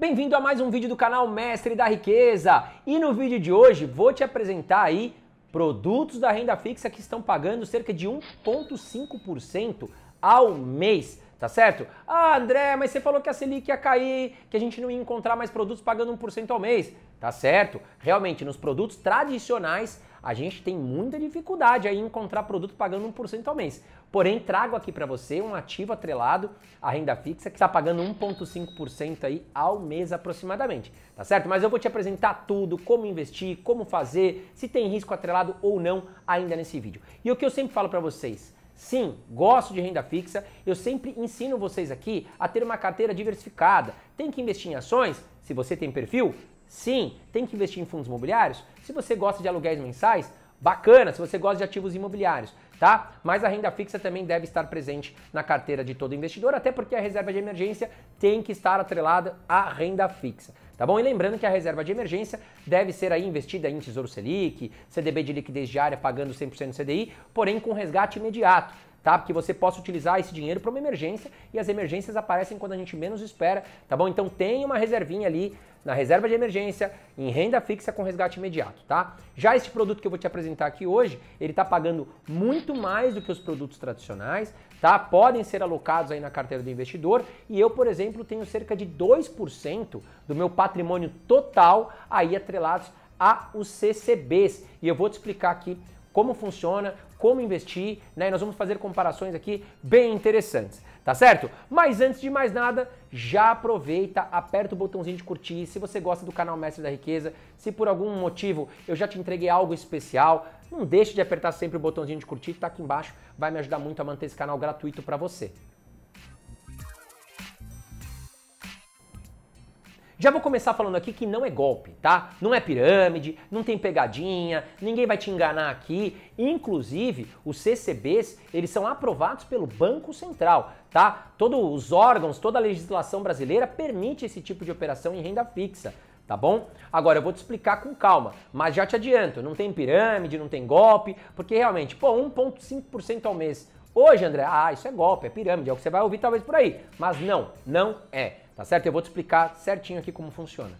Bem-vindo a mais um vídeo do canal Mestre da Riqueza. E no vídeo de hoje vou te apresentar aí produtos da renda fixa que estão pagando cerca de 1,5% ao mês. Tá certo? Ah, André, mas você falou que a Selic ia cair, que a gente não ia encontrar mais produtos pagando 1% ao mês. Tá certo? Realmente, nos produtos tradicionais, a gente tem muita dificuldade aí em encontrar produto pagando 1% ao mês. Porém, trago aqui para você um ativo atrelado à renda fixa que está pagando 1,5% aí ao mês aproximadamente, tá certo? Mas eu vou te apresentar tudo, como investir, como fazer, se tem risco atrelado ou não ainda nesse vídeo. E o que eu sempre falo para vocês, Sim, gosto de renda fixa. Eu sempre ensino vocês aqui a ter uma carteira diversificada. Tem que investir em ações? Se você tem perfil, sim. Tem que investir em fundos imobiliários? Se você gosta de aluguéis mensais, bacana. Se você gosta de ativos imobiliários, tá? Mas a renda fixa também deve estar presente na carteira de todo investidor, até porque a reserva de emergência tem que estar atrelada à renda fixa. Tá bom? E lembrando que a reserva de emergência deve ser aí investida em Tesouro Selic, CDB de liquidez diária pagando 100% CDI, porém com resgate imediato tá? Porque você possa utilizar esse dinheiro para uma emergência e as emergências aparecem quando a gente menos espera, tá bom? Então tem uma reservinha ali na reserva de emergência, em renda fixa com resgate imediato, tá? Já este produto que eu vou te apresentar aqui hoje, ele está pagando muito mais do que os produtos tradicionais, tá? Podem ser alocados aí na carteira do investidor e eu, por exemplo, tenho cerca de 2% do meu patrimônio total aí atrelados a os CCBs. E eu vou te explicar aqui como funciona, como investir, né? E nós vamos fazer comparações aqui bem interessantes, tá certo? Mas antes de mais nada, já aproveita, aperta o botãozinho de curtir. Se você gosta do canal Mestre da Riqueza, se por algum motivo eu já te entreguei algo especial, não deixe de apertar sempre o botãozinho de curtir, tá aqui embaixo, vai me ajudar muito a manter esse canal gratuito para você. Já vou começar falando aqui que não é golpe, tá? Não é pirâmide, não tem pegadinha, ninguém vai te enganar aqui. Inclusive, os CCBs, eles são aprovados pelo Banco Central, tá? Todos os órgãos, toda a legislação brasileira permite esse tipo de operação em renda fixa tá bom? Agora eu vou te explicar com calma, mas já te adianto, não tem pirâmide, não tem golpe, porque realmente, pô, 1.5% ao mês. Hoje, André, ah, isso é golpe, é pirâmide, é o que você vai ouvir talvez por aí, mas não, não é. Tá certo? Eu vou te explicar certinho aqui como funciona.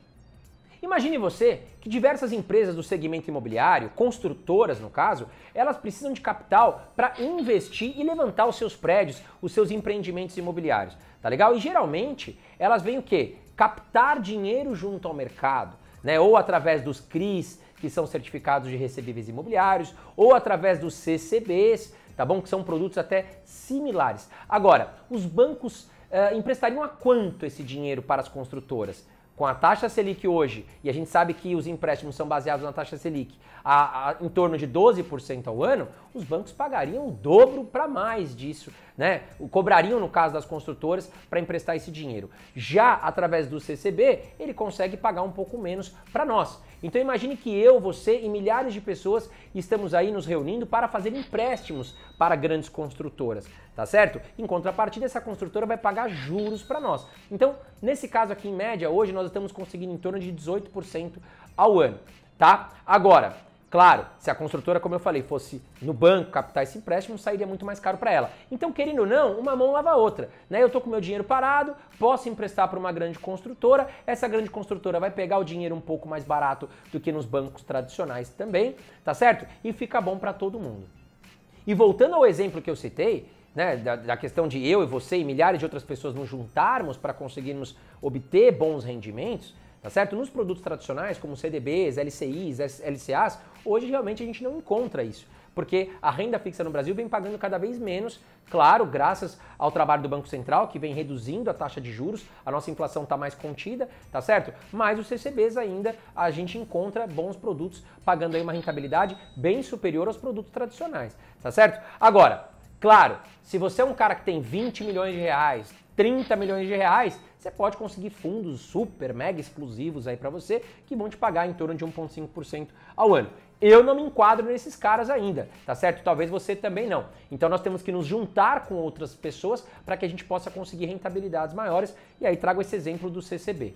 Imagine você que diversas empresas do segmento imobiliário, construtoras no caso, elas precisam de capital para investir e levantar os seus prédios, os seus empreendimentos imobiliários, tá legal? E geralmente elas vêm o quê? Captar dinheiro junto ao mercado, né? Ou através dos CRIs, que são certificados de recebíveis imobiliários, ou através dos CCBs, tá bom? Que são produtos até similares. Agora, os bancos uh, emprestariam a quanto esse dinheiro para as construtoras? Com a taxa Selic hoje, e a gente sabe que os empréstimos são baseados na taxa Selic a, a, em torno de 12% ao ano, os bancos pagariam o dobro para mais disso, né? Cobrariam, no caso das construtoras, para emprestar esse dinheiro. Já através do CCB, ele consegue pagar um pouco menos para nós. Então imagine que eu, você e milhares de pessoas estamos aí nos reunindo para fazer empréstimos para grandes construtoras, tá certo? Em contrapartida, essa construtora vai pagar juros para nós. Então, nesse caso aqui, em média, hoje nós estamos conseguindo em torno de 18% ao ano, tá? Agora, Claro, se a construtora, como eu falei, fosse no banco captar esse empréstimo, sairia muito mais caro para ela. Então, querendo ou não, uma mão lava a outra. Né? Eu estou com meu dinheiro parado, posso emprestar para uma grande construtora, essa grande construtora vai pegar o dinheiro um pouco mais barato do que nos bancos tradicionais também, tá certo? E fica bom para todo mundo. E voltando ao exemplo que eu citei, né, da, da, questão de eu e você e milhares de outras pessoas nos juntarmos para conseguirmos obter bons rendimentos, tá certo? Nos produtos tradicionais, como CDBs, LCIs, LCAs, hoje realmente a gente não encontra isso. Porque a renda fixa no Brasil vem pagando cada vez menos, claro, graças ao trabalho do Banco Central, que vem reduzindo a taxa de juros, a nossa inflação está mais contida, tá certo? Mas os CCBs ainda a gente encontra bons produtos pagando aí uma rentabilidade bem superior aos produtos tradicionais, tá certo? Agora, claro, se você é um cara que tem 20 milhões de reais, 30 milhões de reais, você pode conseguir fundos super, mega exclusivos aí para você que vão te pagar em torno de 1,5% ao ano. Eu não me enquadro nesses caras ainda, tá certo? Talvez você também não. Então nós temos que nos juntar com outras pessoas para que a gente possa conseguir rentabilidades maiores e aí trago esse exemplo do CCB.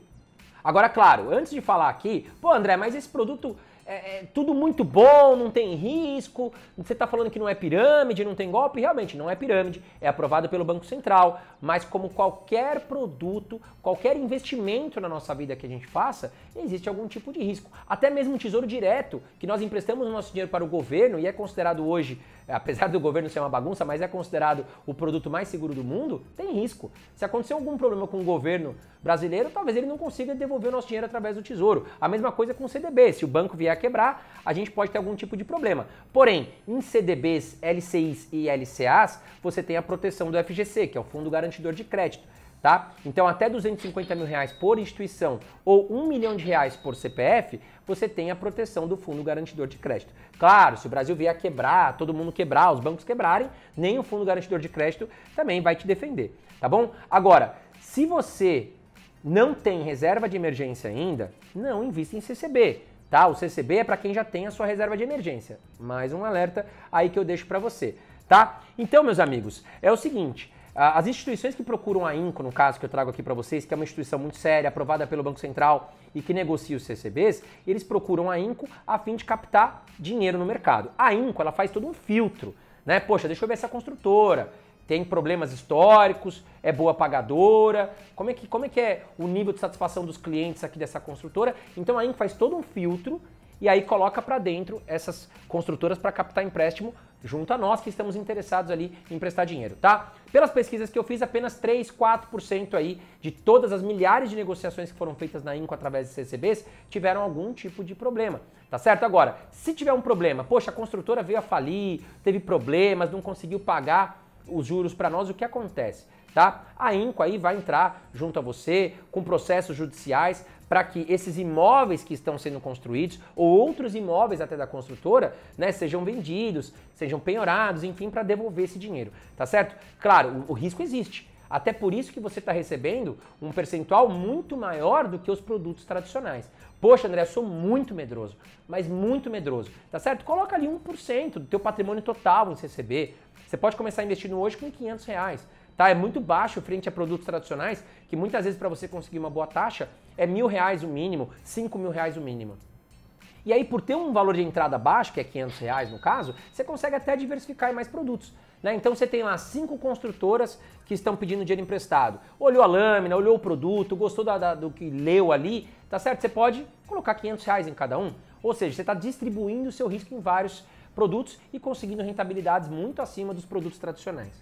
Agora, claro, antes de falar aqui, pô, André, mas esse produto é, é, tudo muito bom, não tem risco. Você está falando que não é pirâmide, não tem golpe. Realmente, não é pirâmide, é aprovado pelo Banco Central. Mas, como qualquer produto, qualquer investimento na nossa vida que a gente faça, existe algum tipo de risco. Até mesmo tesouro direto, que nós emprestamos o nosso dinheiro para o governo e é considerado hoje, apesar do governo ser uma bagunça, mas é considerado o produto mais seguro do mundo, tem risco. Se acontecer algum problema com o governo brasileiro, talvez ele não consiga devolver o nosso dinheiro através do tesouro. A mesma coisa com o CDB. Se o banco vier a quebrar, a gente pode ter algum tipo de problema. Porém, em CDBs, LCIs e LCAs, você tem a proteção do FGC, que é o Fundo Garantidor de Crédito. Tá? Então, até 250 mil reais por instituição ou 1 milhão de reais por CPF, você tem a proteção do Fundo Garantidor de Crédito. Claro, se o Brasil vier a quebrar, todo mundo quebrar, os bancos quebrarem, nem o Fundo Garantidor de Crédito também vai te defender, tá bom? Agora, se você não tem reserva de emergência ainda, não invista em CCB. Tá? O CCB é para quem já tem a sua reserva de emergência. Mais um alerta aí que eu deixo para você, tá? Então, meus amigos, é o seguinte, as instituições que procuram a INCO, no caso que eu trago aqui para vocês, que é uma instituição muito séria, aprovada pelo Banco Central e que negocia os CCBs, eles procuram a INCO a fim de captar dinheiro no mercado. A INCO, ela faz todo um filtro, né? Poxa, deixa eu ver essa construtora, tem problemas históricos, é boa pagadora, como é, que, como é que é o nível de satisfação dos clientes aqui dessa construtora. Então a INC faz todo um filtro e aí coloca para dentro essas construtoras para captar empréstimo junto a nós que estamos interessados ali em prestar dinheiro, tá? Pelas pesquisas que eu fiz, apenas 3, 4% aí de todas as milhares de negociações que foram feitas na INCO através de CCBs tiveram algum tipo de problema, tá certo? Agora, se tiver um problema, poxa, a construtora veio a falir, teve problemas, não conseguiu pagar os juros para nós, o que acontece? Tá? A INCO aí vai entrar junto a você com processos judiciais para que esses imóveis que estão sendo construídos ou outros imóveis até da construtora, né, sejam vendidos, sejam penhorados, enfim, para devolver esse dinheiro, tá certo? Claro, o, o risco existe. Até por isso que você está recebendo um percentual muito maior do que os produtos tradicionais. Poxa, André, eu sou muito medroso, mas muito medroso, tá certo? Coloca ali 1% do teu patrimônio total em CCB. Você pode começar investindo hoje com 500 reais. Tá? É muito baixo frente a produtos tradicionais, que muitas vezes para você conseguir uma boa taxa é mil reais o mínimo, cinco mil reais o mínimo. E aí, por ter um valor de entrada baixo, que é 500 reais no caso, você consegue até diversificar em mais produtos. Né? Então você tem lá cinco construtoras que estão pedindo dinheiro emprestado. Olhou a lâmina, olhou o produto, gostou da, da, do que leu ali, tá certo? Você pode colocar 500 reais em cada um. Ou seja, você está distribuindo o seu risco em vários produtos e conseguindo rentabilidades muito acima dos produtos tradicionais.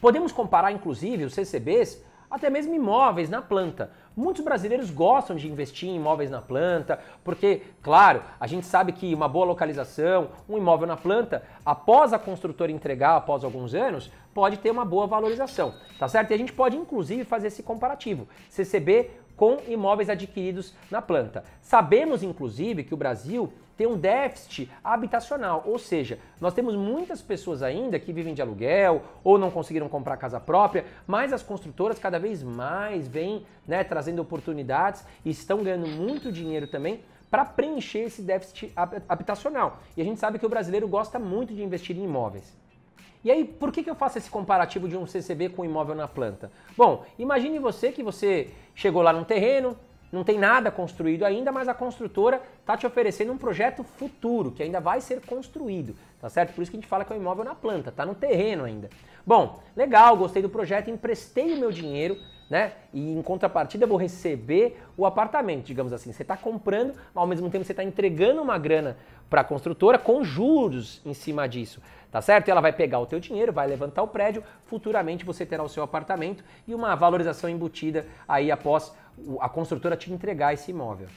Podemos comparar, inclusive, os CCBs até mesmo imóveis na planta. Muitos brasileiros gostam de investir em imóveis na planta, porque, claro, a gente sabe que uma boa localização, um imóvel na planta, após a construtora entregar, após alguns anos, pode ter uma boa valorização, tá certo? E a gente pode, inclusive, fazer esse comparativo. CCB com imóveis adquiridos na planta. Sabemos, inclusive, que o Brasil tem um déficit habitacional, ou seja, nós temos muitas pessoas ainda que vivem de aluguel ou não conseguiram comprar casa própria, mas as construtoras cada vez mais vêm né, trazendo oportunidades e estão ganhando muito dinheiro também para preencher esse déficit habitacional. E a gente sabe que o brasileiro gosta muito de investir em imóveis. E aí, por que, que eu faço esse comparativo de um CCB com um imóvel na planta? Bom, imagine você que você chegou lá num terreno, não tem nada construído ainda, mas a construtora está te oferecendo um projeto futuro, que ainda vai ser construído, tá certo? Por isso que a gente fala que é um imóvel na planta, tá no terreno ainda. Bom, legal, gostei do projeto, emprestei o meu dinheiro, né? E em contrapartida vou receber o apartamento, digamos assim. Você está comprando, ao mesmo tempo você está entregando uma grana para a construtora com juros em cima disso, tá certo? E ela vai pegar o teu dinheiro, vai levantar o prédio, futuramente você terá o seu apartamento e uma valorização embutida aí após a construtora te entregar esse imóvel.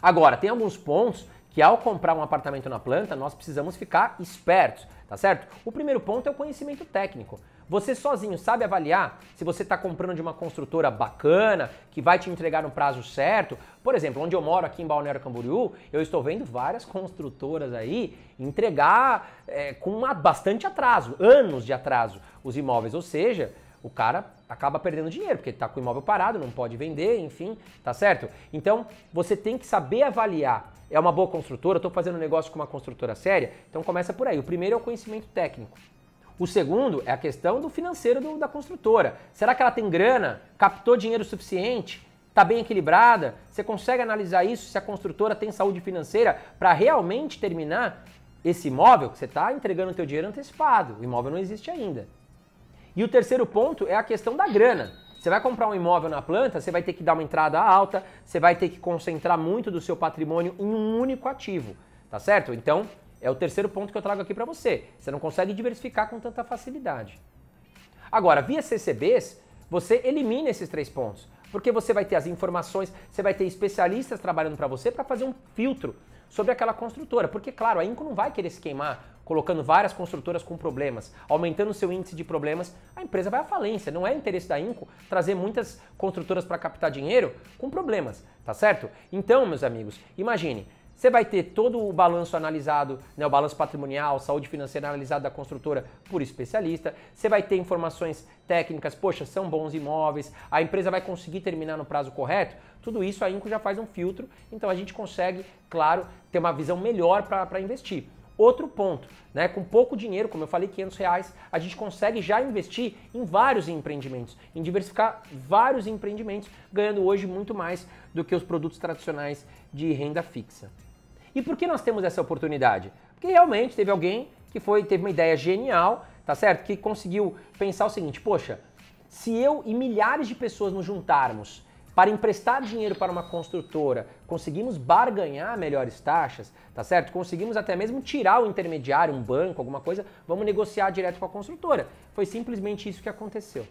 Agora, tem alguns pontos que ao comprar um apartamento na planta, nós precisamos ficar espertos, tá certo? O primeiro ponto é o conhecimento técnico. Você sozinho sabe avaliar se você está comprando de uma construtora bacana, que vai te entregar no prazo certo? Por exemplo, onde eu moro aqui em Balneário Camboriú, eu estou vendo várias construtoras aí entregar é, com uma, bastante atraso, anos de atraso, os imóveis. Ou seja, o cara acaba perdendo dinheiro, porque está com o imóvel parado, não pode vender, enfim, tá certo? Então, você tem que saber avaliar. É uma boa construtora, estou fazendo um negócio com uma construtora séria, então começa por aí. O primeiro é o conhecimento técnico. O segundo é a questão do financeiro do, da construtora. Será que ela tem grana? Captou dinheiro suficiente? Está bem equilibrada? Você consegue analisar isso se a construtora tem saúde financeira para realmente terminar esse imóvel que você está entregando o teu dinheiro antecipado. O imóvel não existe ainda. E o terceiro ponto é a questão da grana. Você vai comprar um imóvel na planta, você vai ter que dar uma entrada alta, você vai ter que concentrar muito do seu patrimônio em um único ativo, tá certo? Então, é o terceiro ponto que eu trago aqui para você. Você não consegue diversificar com tanta facilidade. Agora, via CCBs, você elimina esses três pontos, porque você vai ter as informações, você vai ter especialistas trabalhando para você para fazer um filtro sobre aquela construtora. Porque, claro, a Inco não vai querer se queimar colocando várias construtoras com problemas, aumentando seu índice de problemas, a empresa vai à falência. Não é interesse da Inco trazer muitas construtoras para captar dinheiro com problemas, tá certo? Então, meus amigos, imagine, você vai ter todo o balanço analisado, né, o balanço patrimonial, saúde financeira analisado da construtora por especialista. Você vai ter informações técnicas, poxa, são bons imóveis, a empresa vai conseguir terminar no prazo correto. Tudo isso a Inco já faz um filtro, então a gente consegue, claro, ter uma visão melhor para investir. Outro ponto, né? Com pouco dinheiro, como eu falei, 500 reais, a gente consegue já investir em vários empreendimentos, em diversificar vários empreendimentos, ganhando hoje muito mais do que os produtos tradicionais de renda fixa. E por que nós temos essa oportunidade? Porque realmente teve alguém que foi teve uma ideia genial, tá certo? Que conseguiu pensar o seguinte: poxa, se eu e milhares de pessoas nos juntarmos para emprestar dinheiro para uma construtora, conseguimos barganhar melhores taxas, tá certo? Conseguimos até mesmo tirar o intermediário, um banco, alguma coisa, vamos negociar direto com a construtora. Foi simplesmente isso que aconteceu.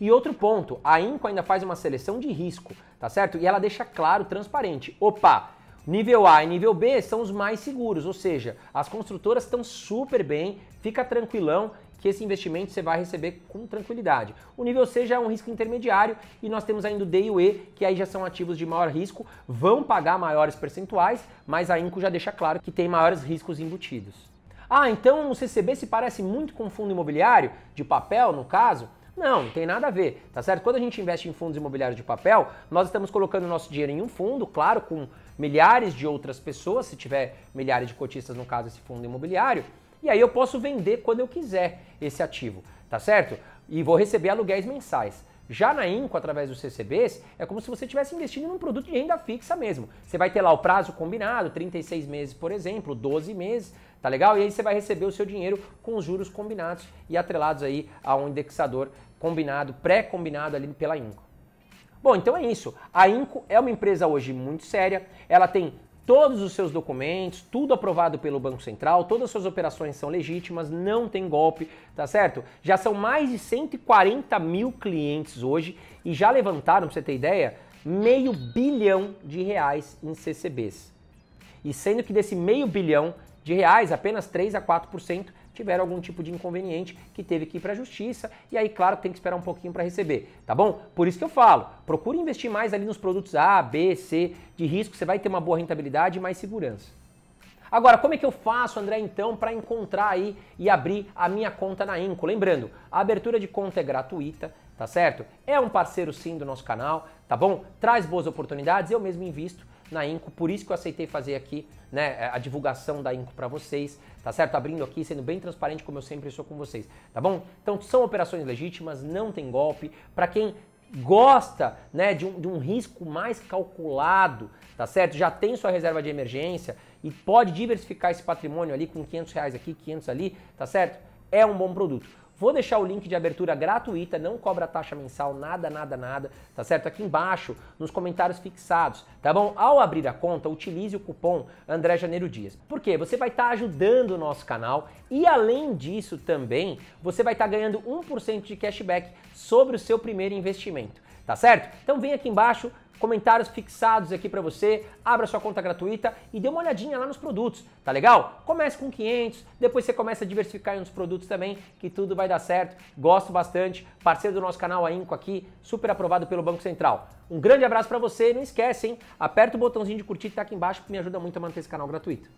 E outro ponto, a Inco ainda faz uma seleção de risco, tá certo? E ela deixa claro, transparente. Opa, Nível A e nível B são os mais seguros, ou seja, as construtoras estão super bem, fica tranquilão que esse investimento você vai receber com tranquilidade. O nível C já é um risco intermediário e nós temos ainda o D e o E, que aí já são ativos de maior risco, vão pagar maiores percentuais, mas a Inco já deixa claro que tem maiores riscos embutidos. Ah, então o CCB se parece muito com fundo imobiliário, de papel no caso? Não, não tem nada a ver, tá certo? Quando a gente investe em fundos imobiliários de papel, nós estamos colocando nosso dinheiro em um fundo, claro, com milhares de outras pessoas, se tiver milhares de cotistas, no caso, esse fundo imobiliário, e aí eu posso vender quando eu quiser esse ativo, tá certo? E vou receber aluguéis mensais. Já na Inco, através dos CCBs, é como se você estivesse investindo num produto de renda fixa mesmo. Você vai ter lá o prazo combinado, 36 meses, por exemplo, 12 meses, tá legal? E aí você vai receber o seu dinheiro com os juros combinados e atrelados aí a um indexador combinado, pré-combinado ali pela Inco. Bom, então é isso. A Inco é uma empresa hoje muito séria, ela tem todos os seus documentos, tudo aprovado pelo Banco Central, todas as suas operações são legítimas, não tem golpe, tá certo? Já são mais de 140 mil clientes hoje e já levantaram, pra você ter ideia, meio bilhão de reais em CCBs. E sendo que desse meio bilhão de reais, apenas 3 a 4% tiveram algum tipo de inconveniente que teve que ir para a justiça e aí, claro, tem que esperar um pouquinho para receber, tá bom? Por isso que eu falo, procure investir mais ali nos produtos A, B, C de risco, você vai ter uma boa rentabilidade e mais segurança. Agora, como é que eu faço, André, então, para encontrar aí e abrir a minha conta na Inco? Lembrando, a abertura de conta é gratuita, tá certo? É um parceiro sim do nosso canal, tá bom? Traz boas oportunidades, eu mesmo invisto na Inco, por isso que eu aceitei fazer aqui né, a divulgação da Inco para vocês, tá certo? Abrindo aqui, sendo bem transparente como eu sempre sou com vocês, tá bom? Então são operações legítimas, não tem golpe. Para quem gosta né, de, um, de um risco mais calculado, tá certo? Já tem sua reserva de emergência e pode diversificar esse patrimônio ali com 500 reais aqui, 500 ali, tá certo? É um bom produto. Vou deixar o link de abertura gratuita, não cobra taxa mensal, nada, nada, nada, tá certo? Aqui embaixo, nos comentários fixados, tá bom? Ao abrir a conta, utilize o cupom André Janeiro Dias. Por quê? Você vai estar tá ajudando o nosso canal e além disso também, você vai estar tá ganhando 1% de cashback sobre o seu primeiro investimento, tá certo? Então vem aqui embaixo, comentários fixados aqui para você, abra sua conta gratuita e dê uma olhadinha lá nos produtos, tá legal? Comece com 500, depois você começa a diversificar uns produtos também, que tudo vai dar certo. Gosto bastante, parceiro do nosso canal, a Inco aqui, super aprovado pelo Banco Central. Um grande abraço para você, não esquece, hein? Aperta o botãozinho de curtir que tá aqui embaixo que me ajuda muito a manter esse canal gratuito.